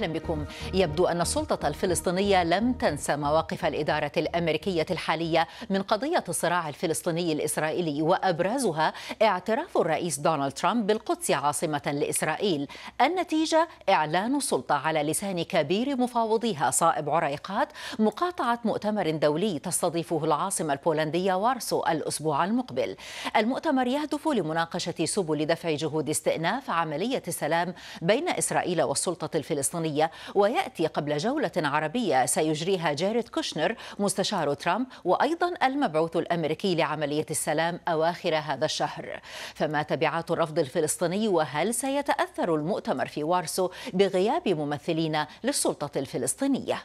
أهلا بكم. يبدو أن السلطة الفلسطينية لم تنسى مواقف الإدارة الأمريكية الحالية من قضية الصراع الفلسطيني الإسرائيلي وأبرزها اعتراف الرئيس دونالد ترامب بالقدس عاصمة لإسرائيل. النتيجة إعلان السلطة على لسان كبير مفاوضيها صائب عريقات مقاطعة مؤتمر دولي تستضيفه العاصمة البولندية وارسو الأسبوع المقبل. المؤتمر يهدف لمناقشة سبل دفع جهود استئناف عملية السلام بين إسرائيل والسلطة الفلسطينية ويأتي قبل جولة عربية سيجريها جاريد كوشنر مستشار ترامب وأيضا المبعوث الأمريكي لعملية السلام أواخر هذا الشهر فما تبعات الرفض الفلسطيني وهل سيتأثر المؤتمر في وارسو بغياب ممثلين للسلطة الفلسطينية؟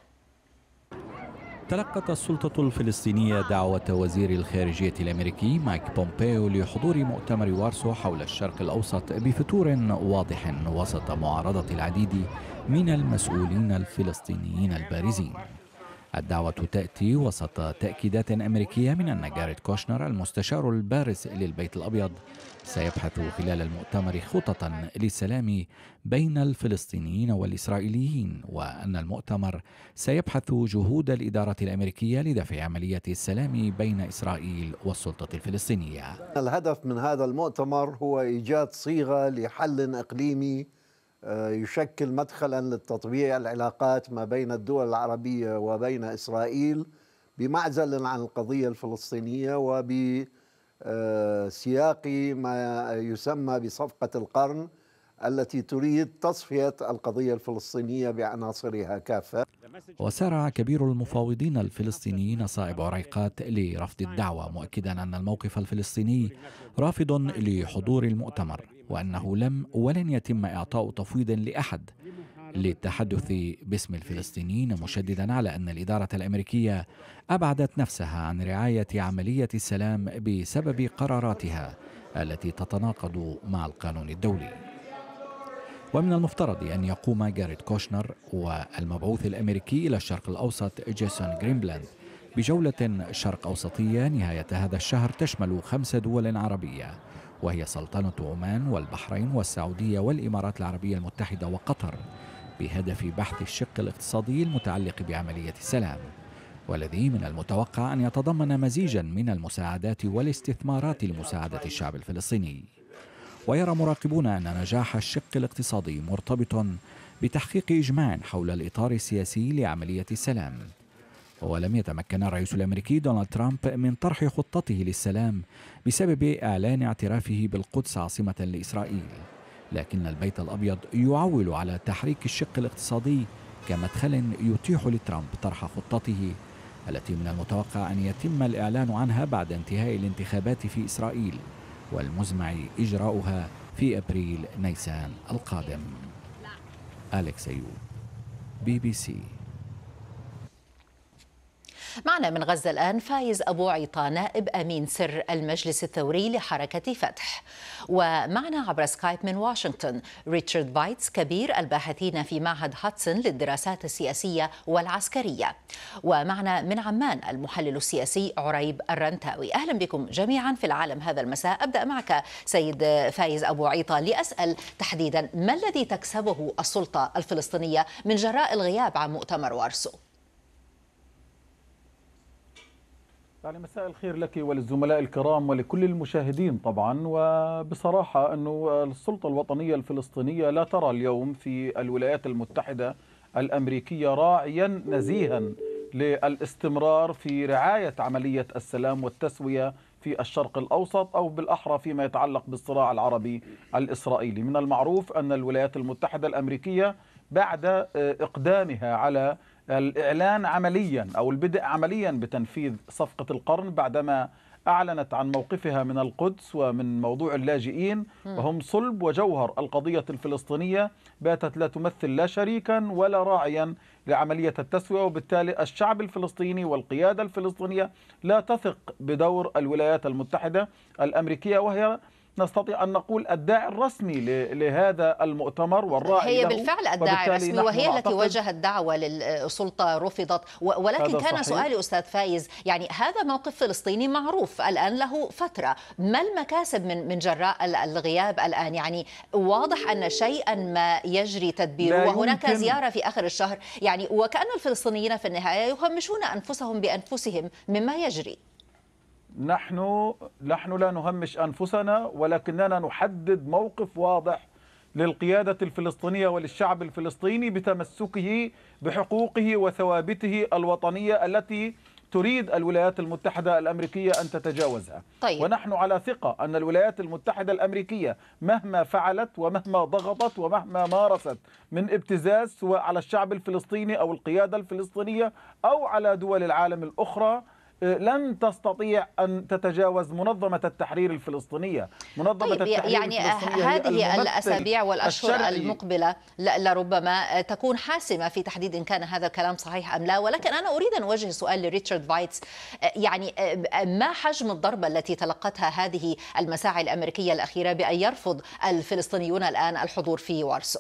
تلقت السلطة الفلسطينية دعوة وزير الخارجية الأمريكي مايك بومبيو لحضور مؤتمر وارسو حول الشرق الأوسط بفتور واضح وسط معارضة العديد من المسؤولين الفلسطينيين البارزين. الدعوة تأتي وسط تأكيدات أمريكية من أن جاريد كوشنر المستشار البارز للبيت الأبيض سيبحث خلال المؤتمر خططا للسلام بين الفلسطينيين والإسرائيليين وأن المؤتمر سيبحث جهود الإدارة الأمريكية لدفع عملية السلام بين إسرائيل والسلطة الفلسطينية. الهدف من هذا المؤتمر هو إيجاد صيغة لحل إقليمي يشكل مدخلا للتطبيع العلاقات ما بين الدول العربية وبين إسرائيل بمعزل عن القضية الفلسطينية وبسياق ما يسمى بصفقة القرن التي تريد تصفية القضية الفلسطينية بعناصرها كافة. وسارع كبير المفاوضين الفلسطينيين صائب عريقات لرفض الدعوة مؤكدا أن الموقف الفلسطيني رافض لحضور المؤتمر وأنه لم ولن يتم إعطاء تفويض لأحد للتحدث باسم الفلسطينيين مشددا على أن الإدارة الأمريكية أبعدت نفسها عن رعاية عملية السلام بسبب قراراتها التي تتناقض مع القانون الدولي. ومن المفترض أن يقوم جاريد كوشنر والمبعوث الأمريكي إلى الشرق الأوسط جيسون جرينبلات بجولة شرق أوسطية نهاية هذا الشهر تشمل خمس دول عربية وهي سلطنة عمان والبحرين والسعودية والإمارات العربية المتحدة وقطر بهدف بحث الشق الاقتصادي المتعلق بعملية السلام والذي من المتوقع أن يتضمن مزيجا من المساعدات والاستثمارات لمساعدة الشعب الفلسطيني. ويرى مراقبون أن نجاح الشق الاقتصادي مرتبط بتحقيق إجماع حول الإطار السياسي لعملية السلام. ولم يتمكن الرئيس الأمريكي دونالد ترامب من طرح خطته للسلام بسبب إعلان اعترافه بالقدس عاصمة لإسرائيل. لكن البيت الأبيض يعول على تحريك الشق الاقتصادي كمدخل يتيح لترامب طرح خطته التي من المتوقع أن يتم الإعلان عنها بعد انتهاء الانتخابات في إسرائيل. والمزمع إجراؤها في أبريل نيسان القادم. اليكس ايوب بي بي سي. معنا من غزة الآن فايز أبو عيطة نائب أمين سر المجلس الثوري لحركة فتح. ومعنا عبر سكايب من واشنطن ريتشارد فايتس كبير الباحثين في معهد هادسون للدراسات السياسية والعسكرية. ومعنا من عمان المحلل السياسي عريب الرنتاوي. أهلا بكم جميعا في العالم هذا المساء. أبدأ معك سيد فايز أبو عيطة لأسأل تحديدا ما الذي تكسبه السلطة الفلسطينية من جراء الغياب عن مؤتمر وارسو؟ يعني مساء الخير لك وللزملاء الكرام ولكل المشاهدين طبعا. وبصراحة أنه السلطة الوطنية الفلسطينية لا ترى اليوم في الولايات المتحدة الأمريكية راعيا نزيها للاستمرار في رعاية عملية السلام والتسوية في الشرق الأوسط أو بالأحرى فيما يتعلق بالصراع العربي الإسرائيلي. من المعروف أن الولايات المتحدة الأمريكية بعد إقدامها على الإعلان عمليا أو البدء عمليا بتنفيذ صفقة القرن بعدما أعلنت عن موقفها من القدس ومن موضوع اللاجئين وهم صلب وجوهر القضية الفلسطينية باتت لا تمثل لا شريكا ولا راعيا لعملية التسوية وبالتالي الشعب الفلسطيني والقيادة الفلسطينية لا تثق بدور الولايات المتحدة الأمريكية وهي نستطيع أن نقول الداعي الرسمي لهذا المؤتمر والراعي هي بالفعل الداعي الرسمي وهي التي وجهت دعوة للسلطة رفضت. ولكن كان سؤالي أستاذ فايز يعني هذا موقف فلسطيني معروف الآن له فترة. ما المكاسب من من جراء الغياب الآن؟ يعني واضح أن شيئا ما يجري تدبيره وهناك زيارة في آخر الشهر. يعني وكأن الفلسطينيين في النهاية يهمشون أنفسهم بأنفسهم مما يجري. نحن نحن لا نهمش أنفسنا ولكننا نحدد موقف واضح للقيادة الفلسطينية وللشعب الفلسطيني بتمسكه بحقوقه وثوابته الوطنية التي تريد الولايات المتحدة الأمريكية أن تتجاوزها طيب. ونحن على ثقة أن الولايات المتحدة الأمريكية مهما فعلت ومهما ضغطت ومهما مارست من ابتزاز سواء على الشعب الفلسطيني أو القيادة الفلسطينية أو على دول العالم الأخرى لن تستطيع أن تتجاوز منظمة التحرير الفلسطينية. منظمة طيب التحرير يعني الفلسطينية هذه الأسابيع والأشهر المقبلة. لربما تكون حاسمة في تحديد إن كان هذا الكلام صحيح أم لا. ولكن أنا أريد أن أوجه سؤال لريتشارد فايتس. يعني ما حجم الضربة التي تلقتها هذه المساعي الأمريكية الأخيرة بأن يرفض الفلسطينيون الآن الحضور في وارسو؟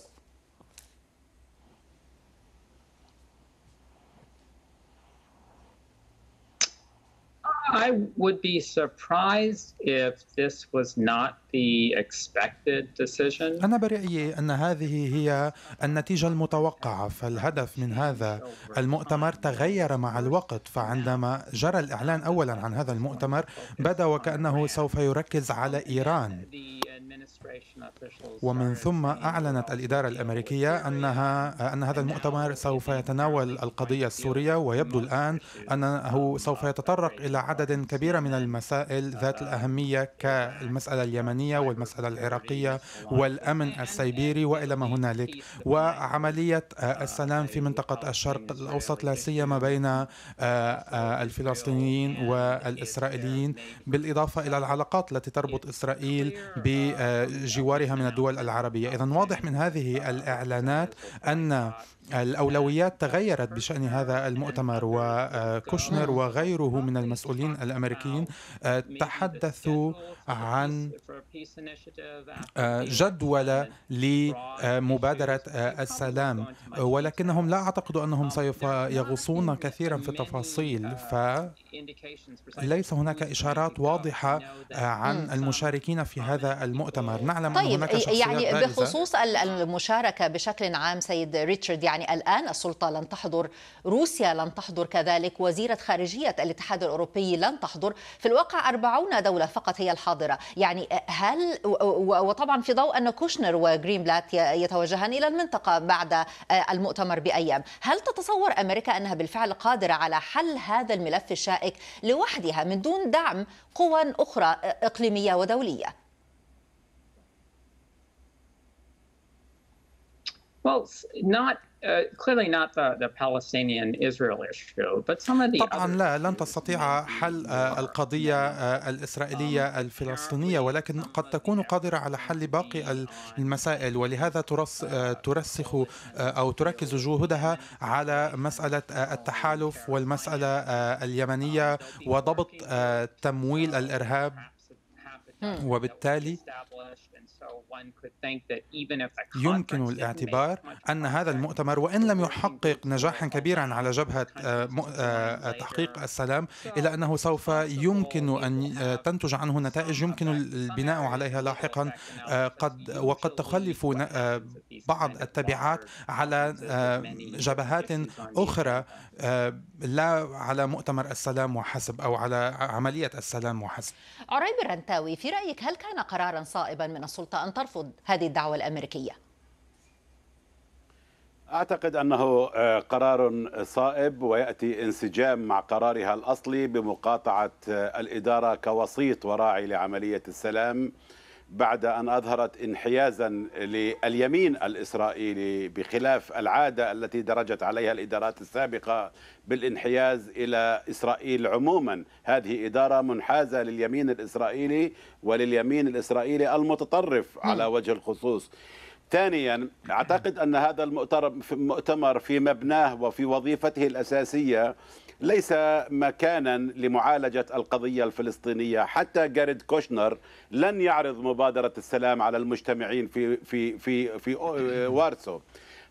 I would be surprised if this was not the expected decision. أنا برأيي أن هذه هي النتيجة المتوقعة فالهدف من هذا المؤتمر تغير مع الوقت فعندما جرى الإعلان أولا عن هذا المؤتمر بدا وكأنه سوف يركز على إيران ومن ثم أعلنت الإدارة الأمريكية أنها أن هذا المؤتمر سوف يتناول القضية السورية ويبدو الآن أنه سوف يتطرق إلى عدد كبير من المسائل ذات الأهمية كالمسألة اليمنية والمسألة العراقية والأمن السيبيري وإلى ما هنالك وعملية السلام في منطقة الشرق الأوسط لا سيما بين الفلسطينيين والإسرائيليين بالإضافة إلى العلاقات التي تربط إسرائيل بجوارها من الدول العربية. إذا واضح من هذه الإعلانات أن الأولويات تغيرت بشأن هذا المؤتمر وكوشنر وغيره من المسؤولين الأمريكيين تحدثوا عن جدولة لمبادرة السلام ولكنهم لا أعتقد أنهم سوف يغوصون كثيرا في التفاصيل فليس هناك إشارات واضحة عن المشاركين في هذا المؤتمر نعلم طيب أن هناك يعني. بخصوص المشاركة بشكل عام سيد ريتشارد يعني الآن السلطة لن تحضر روسيا لن تحضر كذلك وزيرة خارجية الاتحاد الأوروبي لن تحضر. في الواقع أربعون دولة فقط هي الحاضرة. يعني هل وطبعا في ضوء أن كوشنر وجرينبلات يتوجهان إلى المنطقة بعد المؤتمر بأيام. هل تتصور أمريكا أنها بالفعل قادرة على حل هذا الملف الشائك لوحدها من دون دعم قوى أخرى إقليمية ودولية؟ Well, not uh, clearly not the, the Palestinian Israel issue, but some of the طبعا لا لن تستطيع حل آه، القضية آه، الإسرائيلية الفلسطينية ولكن قد تكون قادرة على حل باقي المسائل ولهذا ترس آه، ترسخ آه، أو تركز جهودها على مسألة آه، التحالف والمسألة آه، اليمنية وضبط آه، تمويل الإرهاب. وبالتالي يمكن الاعتبار أن هذا المؤتمر وإن لم يحقق نجاحا كبيرا على جبهة آه، آه، تحقيق السلام إلا أنه سوف يمكن أن آه، تنتج عنه نتائج يمكن البناء عليها لاحقا قد وقد تخلف بعض التبعات على جبهات أخرى لا على مؤتمر السلام وحسب أو على عملية السلام وحسب. عريب الرنتاوي في رأيك هل كان قرارا صائبا من السلطة؟ أن ترفض هذه الدعوة الأمريكية؟ أعتقد أنه آه، قرار صائب ويأتي انسجام مع قرارها الأصلي بمقاطعة آه، الإدارة كوسيط وراعي لعملية السلام بعد أن أظهرت انحيازا لليمين الإسرائيلي بخلاف العادة التي درجت عليها الإدارات السابقة بالانحياز إلى إسرائيل عموما. هذه إدارة منحازة لليمين الإسرائيلي ولليمين الإسرائيلي المتطرف على وجه الخصوص. ثانيا أعتقد أن هذا المؤتمر في مبناه وفي وظيفته الأساسية ليس مكانا لمعالجة القضية الفلسطينية. حتى جاريد كوشنر لن يعرض مبادرة السلام على المجتمعين في في في في وارسو.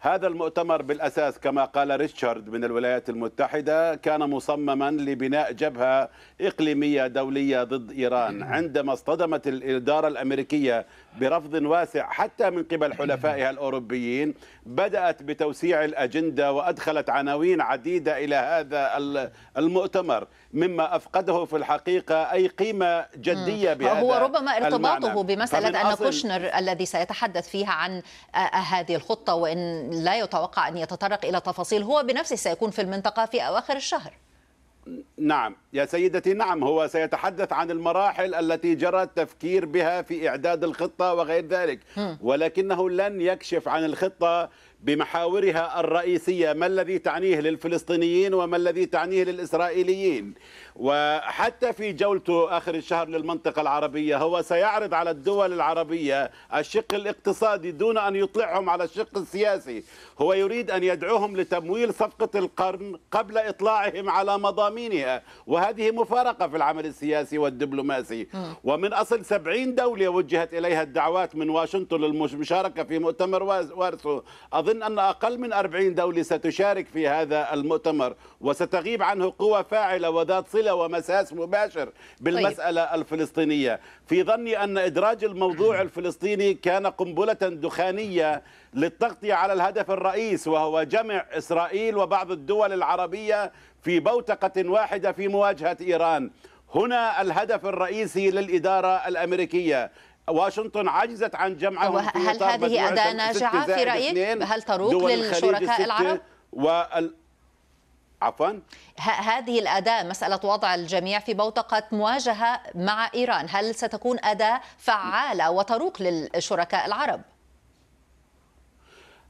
هذا المؤتمر بالأساس كما قال ريتشارد من الولايات المتحدة كان مصمما لبناء جبهة إقليمية دولية ضد إيران. عندما اصطدمت الإدارة الأمريكية برفض واسع حتى من قبل حلفائها الأوروبيين بدأت بتوسيع الأجندة وأدخلت عناوين عديدة إلى هذا المؤتمر مما أفقده في الحقيقة أي قيمة جدية بهذا هو ربما ارتباطه المعنى. بمساله أن كوشنر الذي سيتحدث فيها عن هذه الخطة وإن لا يتوقع أن يتطرق إلى تفاصيل هو بنفسه سيكون في المنطقة في أواخر الشهر نعم. يا سيدتي نعم هو سيتحدث عن المراحل التي جرى التفكير بها في إعداد الخطة وغير ذلك. ولكنه لن يكشف عن الخطة بمحاورها الرئيسية ما الذي تعنيه للفلسطينيين وما الذي تعنيه للإسرائيليين. وحتى في جولته آخر الشهر للمنطقة العربية هو سيعرض على الدول العربية الشق الاقتصادي دون أن يطلعهم على الشق السياسي. هو يريد أن يدعوهم لتمويل صفقة القرن قبل إطلاعهم على مضامينها. وهذه مفارقة في العمل السياسي والدبلوماسي. ومن أصل سبعين دولة وجهت إليها الدعوات من واشنطن للمشاركة في مؤتمر وارسو. أظن أن أقل من أربعين دولة ستشارك في هذا المؤتمر وستغيب عنه قوى فاعلة وذات صلة ومساس مباشر بالمسألة طيب. الفلسطينية. في ظني أن إدراج الموضوع الفلسطيني كان قنبلة دخانية للتغطية على الهدف الرئيس وهو جمع إسرائيل وبعض الدول العربية في بوتقة واحدة في مواجهة إيران. هنا الهدف الرئيسي للإدارة الأمريكية. واشنطن عجزت عن جمعهم هل هذه أداة ناجعة في رأيك؟ هل تروق للشركاء العرب؟ وال... عفوا هذه الأداة مسألة وضع الجميع في بوتقة مواجهة مع إيران هل ستكون أداة فعالة وتروق للشركاء العرب؟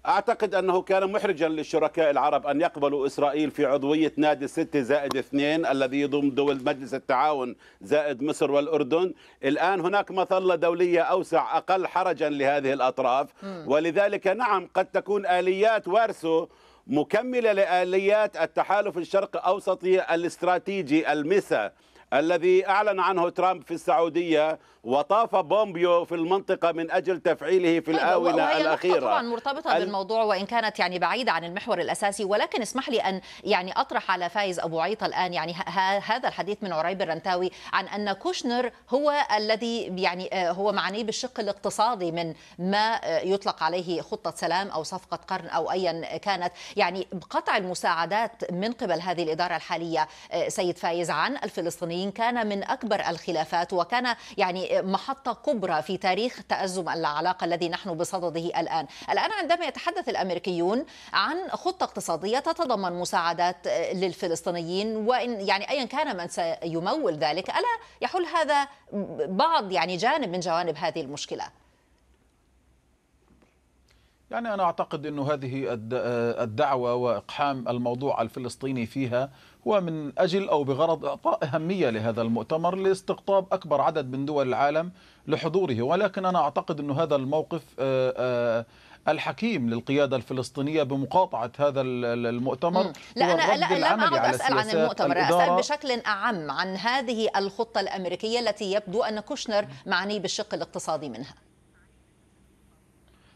أعتقد أنه كان محرجا للشركاء العرب أن يقبلوا إسرائيل في عضوية نادي الستة زائد اثنين الذي يضم دول مجلس التعاون زائد مصر والأردن. الآن هناك مظلة دولية أوسع أقل حرجا لهذه الأطراف. ولذلك نعم قد تكون آليات وارسو مكملة لآليات التحالف الشرق أوسطي الاستراتيجي المسا الذي أعلن عنه ترامب في السعودية وطاف بومبيو في المنطقة من أجل تفعيله في الآونة وهي الأخيرة. طبعا مرتبطة بالموضوع وإن كانت يعني بعيدة عن المحور الأساسي ولكن اسمح لي أن يعني أطرح على فايز أبو عيطة الآن. يعني هذا الحديث من عريب الرنتاوي عن أن كوشنر هو الذي يعني هو معني بالشق الاقتصادي من ما يطلق عليه خطة سلام أو صفقة قرن أو أيا كانت. يعني قطع المساعدات من قبل هذه الإدارة الحالية سيد فايز عن الفلسطينيين كان من أكبر الخلافات وكان يعني محطة كبرى في تاريخ تأزم العلاقة الذي نحن بصدده الآن. الآن عندما يتحدث الأمريكيون عن خطة اقتصادية تتضمن مساعدات للفلسطينيين وإن يعني أيا كان من سيمول ذلك ألا يحل هذا بعض يعني جانب من جوانب هذه المشكلة؟ يعني أنا أعتقد أن هذه الدعوة وإقحام الموضوع الفلسطيني فيها هو من أجل أو بغرض إعطاء أهمية لهذا المؤتمر لاستقطاب أكبر عدد من دول العالم لحضوره. ولكن أنا أعتقد أن هذا الموقف الحكيم للقيادة الفلسطينية بمقاطعة هذا المؤتمر لا أنا لا لم أعد أسأل عن المؤتمر أسأل بشكل أعم عن هذه الخطة الأمريكية التي يبدو أن كوشنر معني بالشق الاقتصادي منها.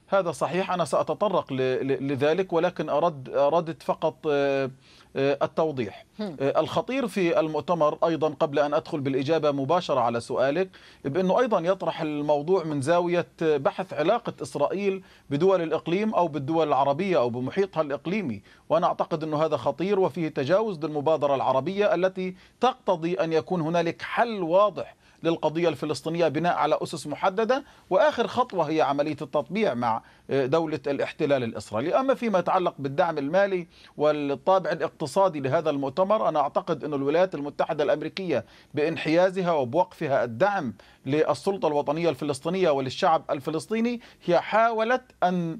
هذا صحيح أنا سأتطرق لذلك ولكن أرد أردت فقط التوضيح. الخطير في المؤتمر أيضا قبل أن أدخل بالإجابة مباشرة على سؤالك بأنه أيضا يطرح الموضوع من زاوية بحث علاقة إسرائيل بدول الإقليم أو بالدول العربية أو بمحيطها الإقليمي. وأنا أعتقد أنه هذا خطير وفيه تجاوز للمبادرة العربية التي تقتضي أن يكون هنالك حل واضح للقضية الفلسطينية بناء على أسس محددة وآخر خطوة هي عملية التطبيع مع دولة الاحتلال الإسرائيلي. أما فيما يتعلق بالدعم المالي والطابع الاقتصادي لهذا المؤتمر أنا أعتقد أن الولايات المتحدة الأمريكية بانحيازها وبوقفها الدعم للسلطة الوطنية الفلسطينية وللشعب الفلسطيني هي حاولت أن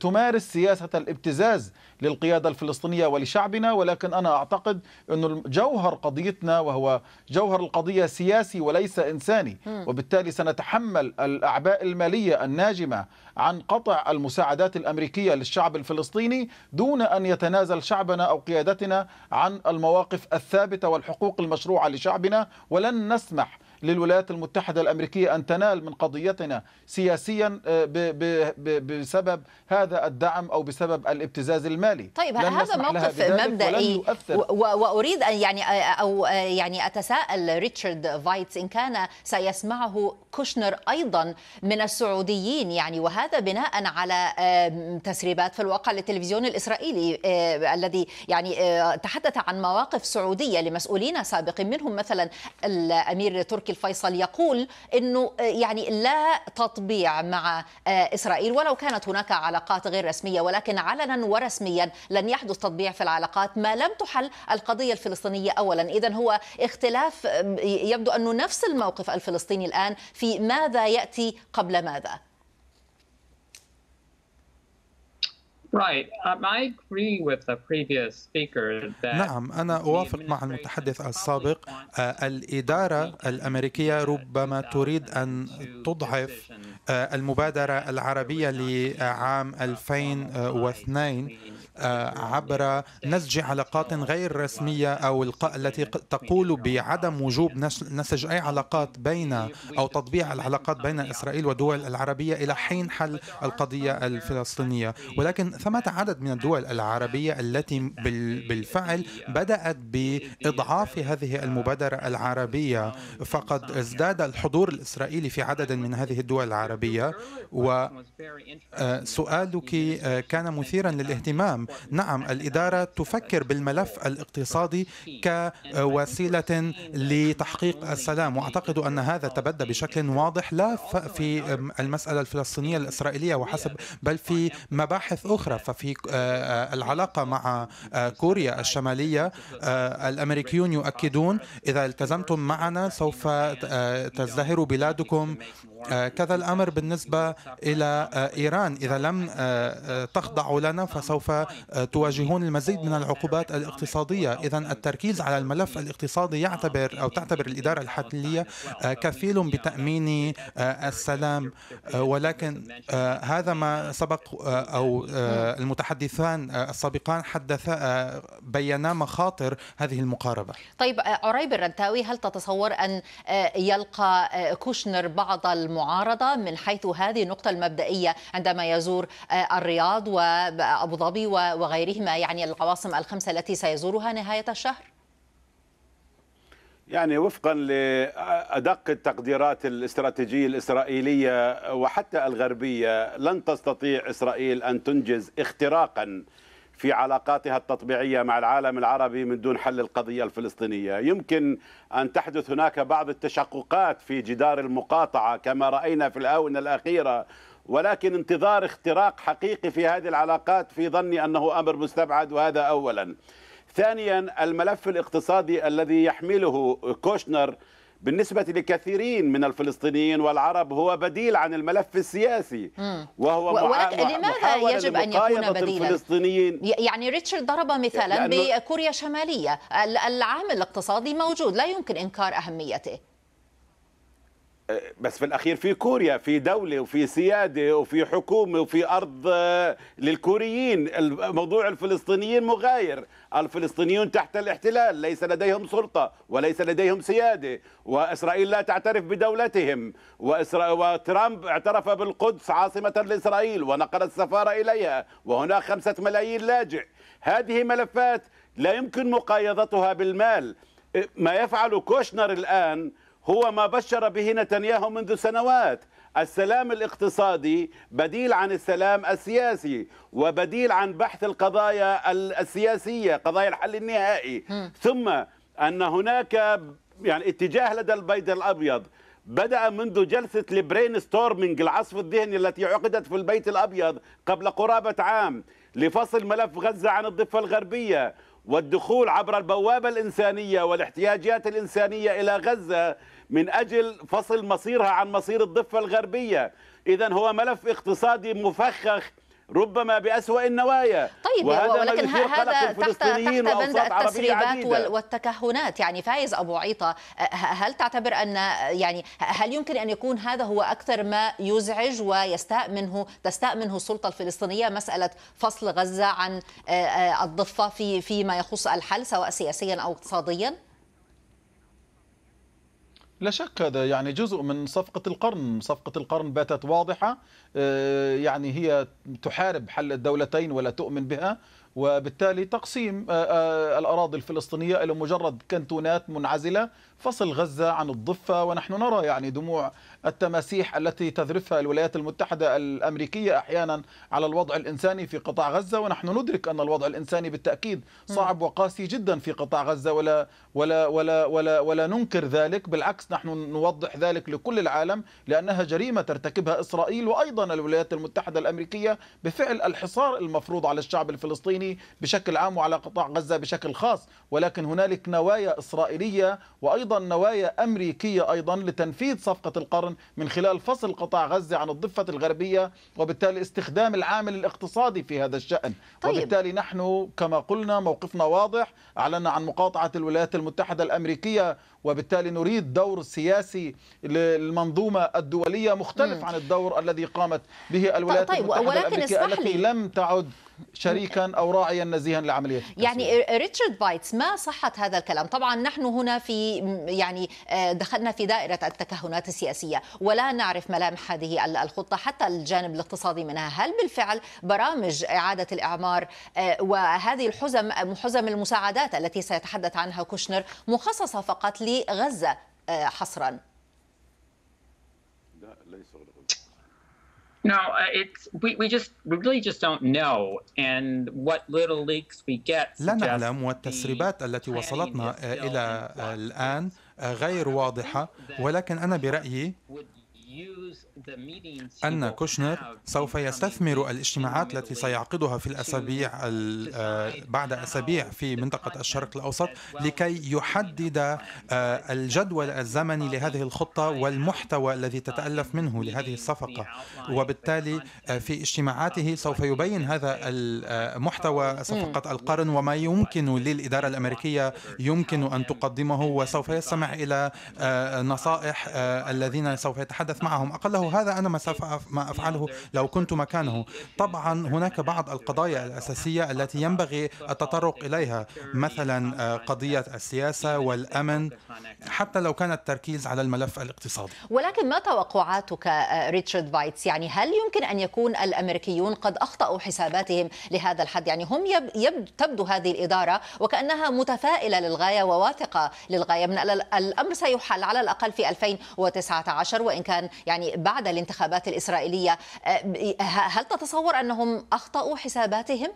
تمارس سياسة الابتزاز للقيادة الفلسطينية ولشعبنا ولكن أنا أعتقد أن جوهر قضيتنا وهو جوهر القضية سياسي وليس إنساني وبالتالي سنتحمل الأعباء المالية الناجمة عن قطع المساعدات الأمريكية للشعب الفلسطيني دون أن يتنازل شعبنا أو قيادتنا عن المواقف الثابتة والحقوق المشروعة لشعبنا ولن نسمح للولايات المتحدة الأمريكية أن تنال من قضيتنا سياسيا آه، بسبب هذا الدعم أو بسبب الابتزاز المالي. طيب هذا موقف مبدئي؟ وأريد أن يعني آه، أو آه، يعني أتساءل ريتشارد فايتس إن كان سيسمعه كوشنر أيضا من السعوديين. يعني وهذا بناء على تسريبات في الواقع للتلفزيون الإسرائيلي الذي يعني تحدث عن مواقف سعودية لمسؤولين سابقين منهم مثلا الأمير تركي الفيصل يقول إنه آه، يعني لا تطبيع مع آه، إسرائيل ولو كانت هناك علاقات غير رسمية ولكن علنا ورسميا لن يحدث تطبيع في العلاقات ما لم تحل القضية الفلسطينية اولا. اذا هو اختلاف يبدو أنه نفس الموقف الفلسطيني الآن في ماذا يأتي قبل ماذا. نعم أنا أوافق مع المتحدث السابق. آه، الإدارة الأمريكية ربما تريد أن تضعف آه، المبادرة العربية لعام 2002 آه، عبر نسج علاقات غير رسمية أو التي تقول بعدم وجوب نسج أي علاقات بين أو تطبيع العلاقات بين إسرائيل والدول العربية إلى حين حل القضية الفلسطينية. ولكن ثمة عدد من الدول العربية التي بالفعل بدأت بإضعاف هذه المبادرة العربية. فقد ازداد الحضور الإسرائيلي في عدد من هذه الدول العربية. وسؤالك آه، كان مثيرا للاهتمام. نعم الإدارة تفكر بالملف الاقتصادي كوسيلة لتحقيق السلام. وأعتقد أن هذا تبدى بشكل واضح لا في المسألة الفلسطينية الإسرائيلية وحسب بل في مباحث أخرى. ففي آه، العلاقة مع آه، كوريا الشمالية آه، الأمريكيون يؤكدون إذا التزمتم معنا سوف تزدهر بلادكم كذا الأمر بالنسبة إلى إيران. إذا لم تخضعوا لنا فسوف تواجهون المزيد من العقوبات الاقتصادية. إذا التركيز على الملف الاقتصادي يعتبر أو تعتبر الإدارة الحالية آه، كفيل بتأمين آه، السلام. آه، ولكن هذا ما سبق أو المتحدثان السابقان حدثا بينا مخاطر هذه المقاربة طيب عريب الرنتاوي هل تتصور أن يلقى كوشنر بعض المعارضة من حيث هذه النقطة المبدئية عندما يزور الرياض وأبو ظبي وغيرهما يعني العواصم الخمسة التي سيزورها نهاية الشهر؟ يعني وفقا لأدق التقديرات الاستراتيجية الإسرائيلية وحتى الغربية لن تستطيع إسرائيل أن تنجز اختراقا في علاقاتها التطبيعية مع العالم العربي من دون حل القضية الفلسطينية يمكن أن تحدث هناك بعض التشققات في جدار المقاطعة كما رأينا في الآونة الأخيرة ولكن انتظار اختراق حقيقي في هذه العلاقات في ظني أنه أمر مستبعد وهذا اولا. ثانيا الملف الاقتصادي الذي يحمله كوشنر بالنسبة لكثيرين من الفلسطينيين والعرب هو بديل عن الملف السياسي. وهو ولكن لماذا يجب أن يكون بديلا؟ الفلسطينيين. يعني ريتشارد ضرب مثالا بكوريا الشمالية. العامل الاقتصادي موجود لا يمكن إنكار أهميته. بس في الأخير في كوريا في دولة وفي سيادة وفي حكومة وفي أرض آه، للكوريين. الموضوع الفلسطينيين مغاير. الفلسطينيون تحت الاحتلال ليس لديهم سلطة وليس لديهم سيادة. وإسرائيل لا تعترف بدولتهم. وإسرا... وترامب اعترف بالقدس عاصمة لإسرائيل ونقل السفارة إليها وهناك خمسة ملايين لاجئ. هذه ملفات لا يمكن مقايضتها بالمال. ما يفعل كوشنر الآن هو ما بشر به نتنياهو منذ سنوات. السلام الاقتصادي بديل عن السلام السياسي وبديل عن بحث القضايا السياسية قضايا الحل النهائي. ثم أن هناك يعني اتجاه لدى البيت الأبيض. بدأ منذ جلسة ال brainstorming العصف الذهني التي عقدت في البيت الأبيض قبل قرابة عام لفصل ملف غزة عن الضفة الغربية والدخول عبر البوابة الإنسانية والإحتياجات الإنسانية إلى غزة. من أجل فصل مصيرها عن مصير الضفة الغربية. إذا هو ملف اقتصادي مفخخ ربما بأسوأ النوايا. طيب وهذا ولكن هذا تحت تحت بند التسريبات والتكهنات. يعني فايز أبو عيطة ه- هل تعتبر أن يعني هل يمكن أن يكون هذا هو أكثر ما يزعج ويستاء منه تستاء منه السلطة الفلسطينية مسألة فصل غزة عن الضفة في فيما يخص الحل سواء سياسيا أو اقتصاديا؟ لا شك هذا يعني جزء من صفقة القرن. صفقة القرن باتت واضحة آه، يعني هي تحارب حل الدولتين ولا تؤمن بها. وبالتالي تقسيم آه، آه، الأراضي الفلسطينية إلى مجرد كنتونات منعزلة فصل غزة عن الضفة ونحن نرى يعني دموع التماسيح التي تذرفها الولايات المتحدة الأمريكية أحيانا على الوضع الإنساني في قطاع غزة ونحن ندرك أن الوضع الإنساني بالتأكيد صعب وقاسي جدا في قطاع غزة ولا ولا ولا ولا ولا ننكر ذلك بالعكس نحن نوضح ذلك لكل العالم لأنها جريمة ترتكبها إسرائيل وأيضا الولايات المتحدة الأمريكية بفعل الحصار المفروض على الشعب الفلسطيني بشكل عام وعلى قطاع غزة بشكل خاص ولكن هنالك نوايا إسرائيلية وأيضا نوايا أمريكية أيضا لتنفيذ صفقة القرن من خلال فصل قطاع غزة عن الضفة الغربية وبالتالي استخدام العامل الاقتصادي في هذا الشأن طيب. وبالتالي نحن كما قلنا موقفنا واضح أعلنا عن مقاطعة الولايات المتحدة الأمريكية وبالتالي نريد دور سياسي للمنظومة الدولية مختلف مم. عن الدور الذي قامت به الولايات طيب، المتحدة ولكن الأمريكية التي. لم تعد شريكا أو راعيا نزيها للتسوية. يعني ريتشارد فايتس ما صحة هذا الكلام طبعا نحن هنا في يعني آه، دخلنا في دائرة التكهنات السياسية ولا نعرف ملامح هذه ال- الخطة حتى الجانب الاقتصادي منها هل بالفعل برامج إعادة الإعمار آه، وهذه الحزم حزم المساعدات التي سيتحدث عنها كوشنر مخصصة فقط لغزة آه، حصرا. لا ليس uh, it's we we just we really just don't know, and what little leaks we get. لا نعلم والتسريبات التي وصلتنا إلى الآن غير واضحة، ولكن أنا برأيي أن كوشنر سوف يستثمر الاجتماعات التي سيعقدها في الأسابيع ال- آه، بعد أسابيع في منطقة الشرق الأوسط لكي يحدد آه، الجدول الزمني لهذه الخطة والمحتوى الذي تتألف منه لهذه الصفقة. وبالتالي آه، في اجتماعاته سوف يبين هذا المحتوى صفقة القرن وما يمكن للإدارة الأمريكية يمكن أن تقدمه وسوف يستمع إلى نصائح الذين سوف يتحدث معهم. أقله هذا أنا ما سوف ما أفعله لو كنت مكانه. طبعا هناك بعض القضايا الأساسية التي ينبغي التطرق إليها مثلا آه، قضية السياسة والأمن حتى لو كان التركيز على الملف الاقتصادي. ولكن ما توقعاتك آه، ريتشارد بايتس يعني هل يمكن أن يكون الأمريكيون قد أخطأوا حساباتهم لهذا الحد؟ يعني هم يب يب تبدو هذه الإدارة وكأنها متفائلة للغاية وواثقة للغاية. من ال- الأمر سيحل على الأقل في 2019 وإن كان يعني بعد الانتخابات الإسرائيلية آه، هل تتصور أنهم أخطأوا حساباتهم؟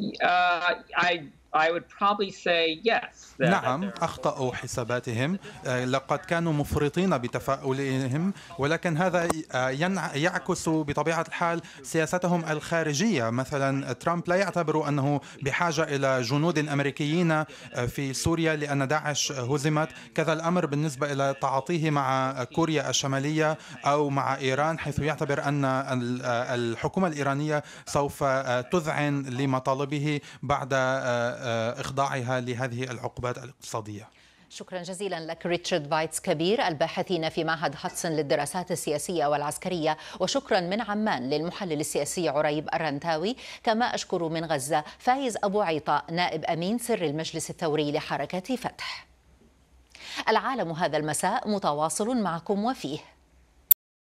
Uh, I I would probably say yes. that نعم أخطأوا حساباتهم. آه، لقد كانوا مفرطين بتفاؤلهم ولكن هذا آه، يعكس بطبيعة الحال سياستهم الخارجية. مثلا ترامب لا يعتبر أنه بحاجة إلى جنود أمريكيين آه، في سوريا لأن داعش هزمت. كذا الأمر بالنسبة إلى تعاطيه مع كوريا الشمالية أو مع إيران حيث يعتبر أن ال- الحكومة الإيرانية سوف تذعن لمطالبه بعد إخضاعها لهذه العقوبات الاقتصادية. شكرا جزيلا لك ريتشارد فايتس كبير الباحثين في معهد هادسون للدراسات السياسية والعسكرية. وشكرا من عمان للمحلل السياسي عريب الرنتاوي. كما أشكر من غزة فايز أبو عيطة نائب أمين سر المجلس الثوري لحركة فتح. العالم هذا المساء متواصل معكم وفيه.